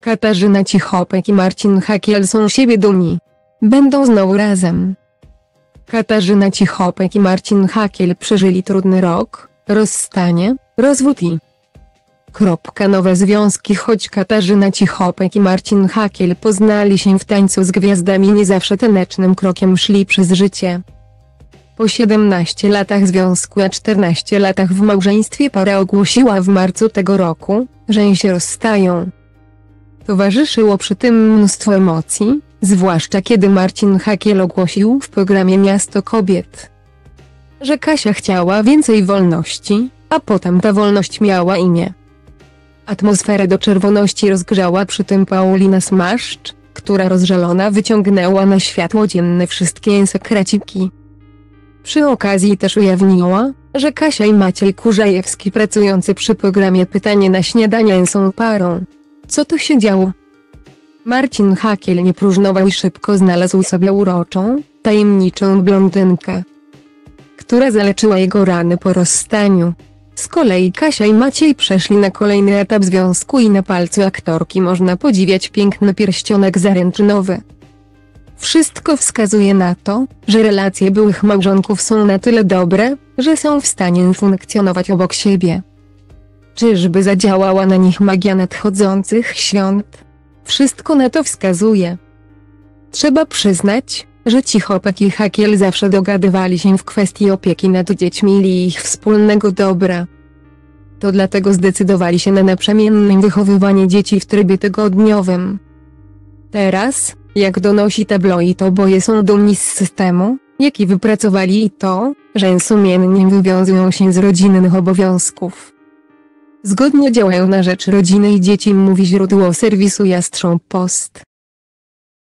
Katarzyna Cichopek i Marcin Hakiel są siebie dumni. Będą znowu razem. Katarzyna Cichopek i Marcin Hakiel przeżyli trudny rok, rozstanie, rozwód i Kropka nowe związki Choć Katarzyna Cichopek i Marcin Hakiel poznali się w tańcu z gwiazdami nie zawsze tanecznym krokiem szli przez życie. Po 17 latach związku a 14 latach w małżeństwie para ogłosiła w marcu tego roku, że się rozstają. Towarzyszyło przy tym mnóstwo emocji, zwłaszcza kiedy Marcin Hakiel ogłosił w programie Miasto Kobiet, że Kasia chciała więcej wolności, a potem ta wolność miała imię. Atmosferę do czerwoności rozgrzała przy tym Paulina Smaszcz, która rozżalona wyciągnęła na światło dzienne wszystkie sekreciki. Przy okazji też ujawniła, że Kasia i Maciej Kurzajewski pracujący przy programie Pytanie na śniadanie są parą. Co tu się działo? Marcin Hakiel nie próżnował i szybko znalazł sobie uroczą, tajemniczą blondynkę, która zaleczyła jego rany po rozstaniu. Z kolei Kasia i Maciej przeszli na kolejny etap związku i na palcu aktorki można podziwiać piękny pierścionek zaręczynowy. Wszystko wskazuje na to, że relacje byłych małżonków są na tyle dobre, że są w stanie funkcjonować obok siebie. Czyżby zadziałała na nich magia nadchodzących świąt? Wszystko na to wskazuje. Trzeba przyznać, że Cichopek i Hakiel zawsze dogadywali się w kwestii opieki nad dziećmi i ich wspólnego dobra. To dlatego zdecydowali się na naprzemienne wychowywanie dzieci w trybie tygodniowym. Teraz, jak donosi tabloid oboje są dumni z systemu, jaki wypracowali i to, że sumiennie wywiązują się z rodzinnych obowiązków. Zgodnie działają na rzecz rodziny i dzieci mówi źródło serwisu Jastrząb Post.